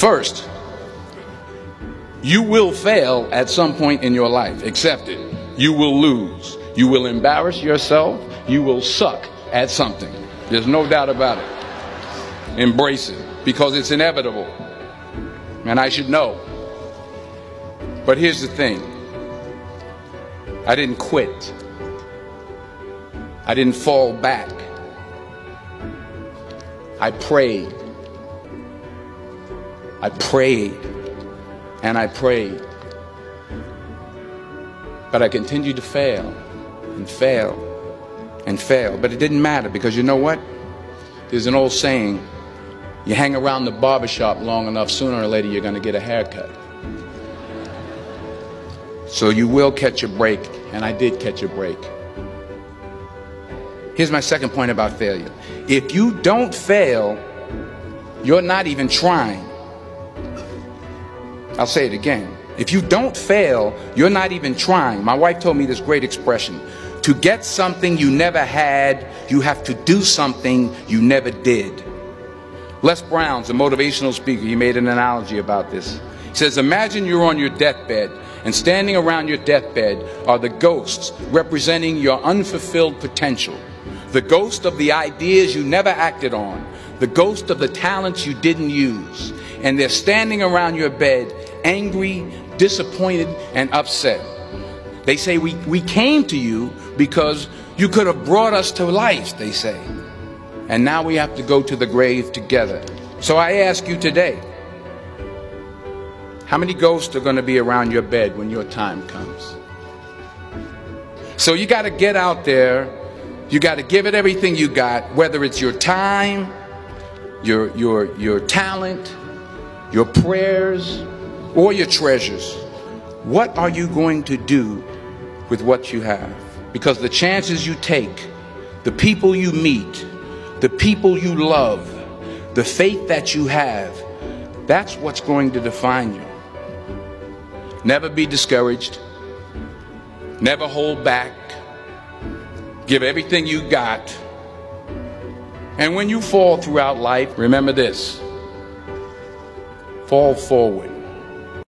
First, you will fail at some point in your life. Accept it. You will lose. You will embarrass yourself. You will suck at something. There's no doubt about it. Embrace it because it's inevitable. And I should know. But here's the thing I didn't quit, I didn't fall back. I prayed. I prayed and I prayed. But I continued to fail and fail and fail. But it didn't matter because you know what? There's an old saying you hang around the barbershop long enough, sooner or later you're going to get a haircut. So you will catch a break, and I did catch a break. Here's my second point about failure. If you don't fail, you're not even trying. I'll say it again. If you don't fail, you're not even trying. My wife told me this great expression. To get something you never had, you have to do something you never did. Les Brown's a motivational speaker. He made an analogy about this. He says, Imagine you're on your deathbed, and standing around your deathbed are the ghosts representing your unfulfilled potential. The ghost of the ideas you never acted on, the ghost of the talents you didn't use. And they're standing around your bed, angry, disappointed, and upset. They say, We, we came to you because you could have brought us to life, they say and now we have to go to the grave together. So I ask you today how many ghosts are going to be around your bed when your time comes? So you got to get out there. You got to give it everything you got, whether it's your time, your, your, your talent, your prayers, or your treasures. What are you going to do with what you have? Because the chances you take, the people you meet, the people you love, the faith that you have, that's what's going to define you. Never be discouraged. Never hold back. Give everything you got. And when you fall throughout life, remember this fall forward.